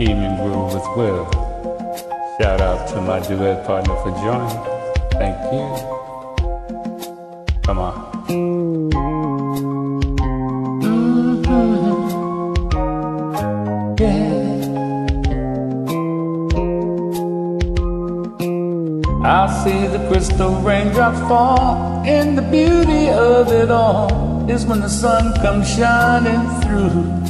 evening groove as well. Shout out to my duet partner for joining. Thank you. Come on. I see the crystal raindrops fall, and the beauty of it all is when the sun comes shining through.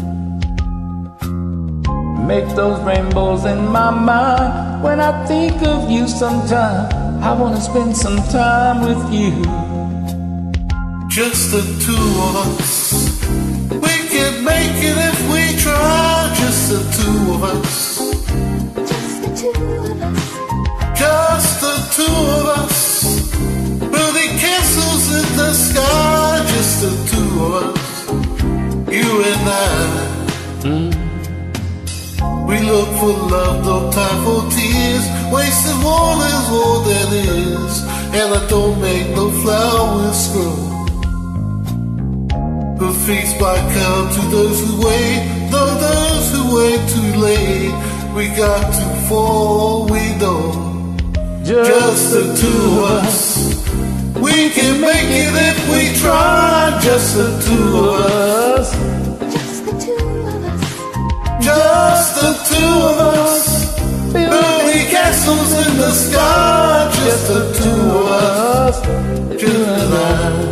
Make those rainbows in my mind when I think of you sometime. I wanna spend some time with you. Just the two of us. We can make it if we try. Just the two of us. Just the two of us. Building We look for love, no time for tears. Wasted water is all that is. And I don't make no flowers grow. But feast by come to those who wait, though those who wait too late. We got to fall, we know. Just the two of us. We can make it if we try. Just the two of us. Just the two of us. Building castles in the sky. Just the two of us. You and I.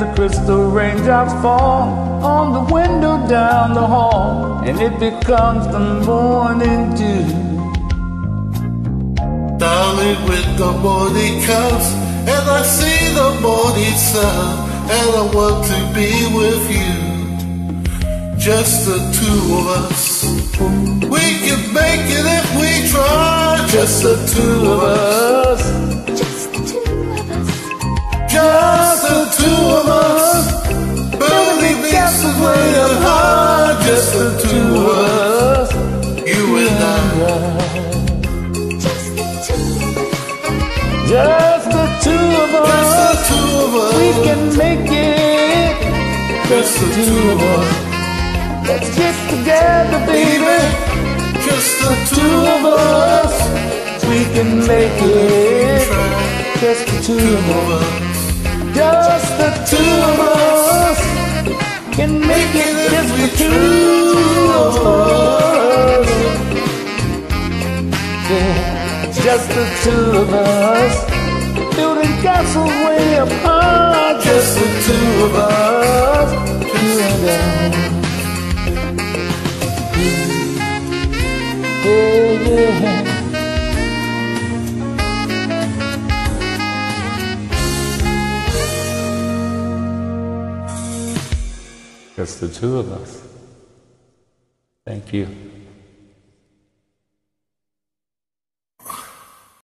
The crystal raindrops fall on the window down the hall, and it becomes the morning dew. Darling, when the morning comes and I see the morning sun, and I want to be with you. Just the two of us. We can make it if we try. Just the two of us. High. Just the two of us. You and I. Just the two of Just the two of us. we can make it. Just the two of us. Let's get together, baby. Just the Two of us, we can make it. Just the two of us. Just the two of us can make it. Two of us. Just the two of us building castles way up high. Just the two of us, you and I. Yeah, yeah. Just the two of us. Thank you.